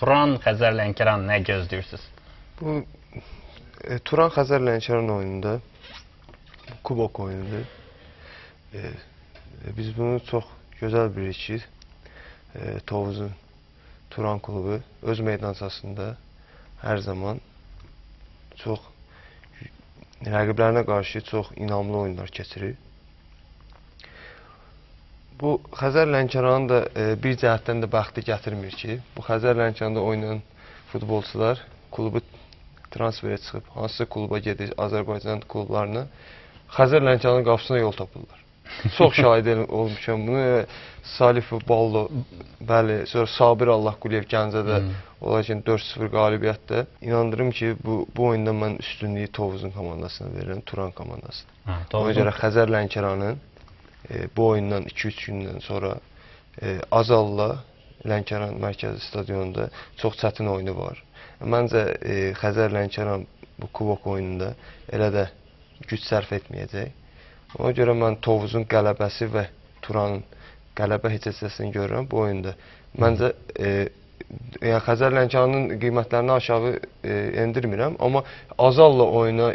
Turan, Xəzər Lənkəran nə gözləyirsiniz? Bu e, Turan Xəzər Lənkəran oyununda kubok oyunudur. E, e, biz bunu çox gözəl bilirik ki, e, Tovuzun Turan klubu öz meydançasında hər zaman çox rəqiblərinə qarşı çox inamlı oyunlar keçirir. Bu Xəzər Lənkəranın da e, bir cəhətdən də bəxti gətirmir ki, bu Xəzər Lənkəranda oynayan futbolçular klubu transferə çıxıb hansısa kluba gedir, Azərbaycan klublarına Xəzər Lənkəranın qapısına yol tapırlar. Çox şahid olmuşam bunu. E, Salih Ballo, bəli, sonra Sabir Allahquliyev Gəncədə Hmm. olar ki 4-0 qalibiyyətdə. İnandırım ki, bu bu oyunda mən üstünlüyü Tovuzun komandasına verirəm, Turan komandasına. Hə, Ona görə Xəzər Lənkəranın e, bu oyundan 2-3 gündən sonra e, Azalla Lənkəran mərkəzi stadionunda çox çətin oyunu var. Məncə e, Xəzər Lənkəran bu kubok oyununda elə də güc sərf etməyəcək. Ona görə mən Tovuzun qələbəsi və Turanın qələbə hissəsini görürəm bu oyunda. Məncə e, yəni Xəzər Lənkəranın qiymətlərini aşağı e, endirmirəm, amma Azalla oyuna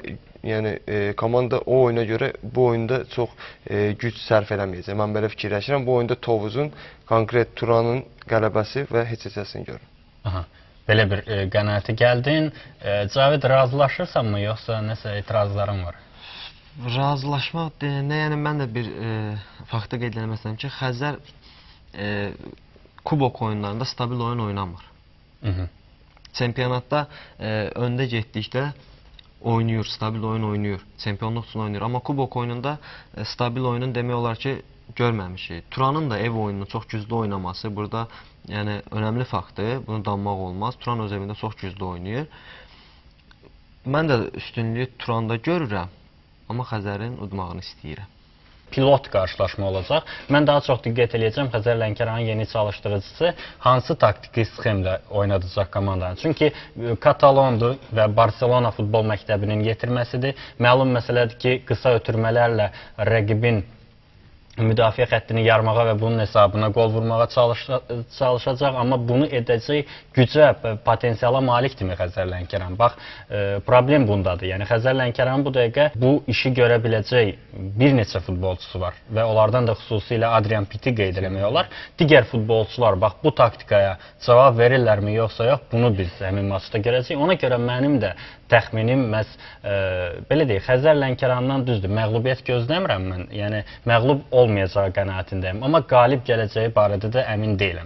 yəni e, komanda o oyuna görə bu oyunda çox e, güc sərf eləməyəcək. Mən belə fikirləşirəm. Bu oyunda Tovuzun konkret Turanın qələbəsi və heç hissəsini görürəm. Aha. Belə bir e, qənaətə gəldin. E, Cavid razılaşırsanmı yoxsa nəsə etirazların var? Razılaşmaq deyəndə, yəni mən də bir e, faktı qeyd istəyirəm ki, Xəzər e, kubok oyunlarında stabil oyun oynamır. Mhm. Çempionatda e, öndə getdikdə oynayır, stabil oyun oynayır. Çempionluq üçün oynayır. Amma kubok oyununda e, stabil oyunun demək olar ki, görməmişik. Turanın da ev oyununu çox güclü oynaması burada yəni önəmli faktdır. Bunu danmaq olmaz. Turan öz evində çox güclü oynayır. Mən də üstünlüyü Turanda görürəm, amma Xəzərin udmağını istəyirəm. Pilot qarşılaşma olacaq. Mən daha çox diqqət eləyəcəm Xəzər Lənkəranın yeni çalışdırıcısı hansı taktiki sxemlə oynadacaq komandanı. Çünki e, Katalondur və Barselona futbol məktəbinin yetirməsidir. Məlum məsələdir ki, qısa ötürmələrlə rəqibin müdafiə xəttini yarmağa və bunun hesabına qol vurmağa çalışa çalışacaq, amma bunu edəcək gücə, potensiala malikdirmi Xəzər Lənkəran? Bax, e, problem bundadır. Yəni Xəzər Lənkəran bu dəqiqə bu işi görə biləcək bir neçə futbolçusu var və onlardan da xüsusilə Adrian Piti qeyd eləmək olar. Digər futbolçular bax bu taktikaya cavab verirlərmi yoxsa yox, bunu biz həmin maçda görəcəyik. Ona görə mənim də təxminim məhz e, belə deyək, Xəzər Lənkərandan düzdür, məğlubiyyət gözləmirəm mən. Yəni məğlub olmayacağı qənaətindəyəm, amma qalib gələcəyi barədə də əmin deyiləm.